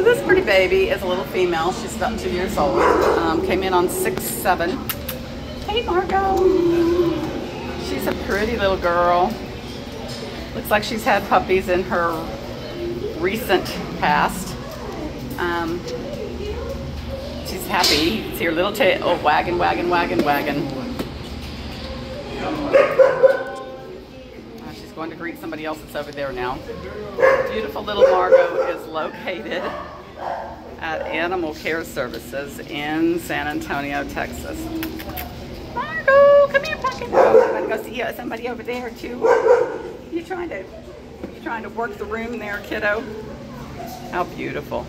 So this pretty baby is a little female. She's about two years old. Um, came in on six seven. Hey Margot. She's a pretty little girl. Looks like she's had puppies in her recent past. Um, she's happy. See her little tail oh, wagging, wagging, wagging, wagging. Uh, she's going to greet somebody else that's over there now. Beautiful little Margot is located at Animal Care Services in San Antonio, Texas. Margot, come here, Pumpkin. Oh, I'm gonna go see somebody over there too. You trying to, you trying to work the room there, kiddo? How beautiful.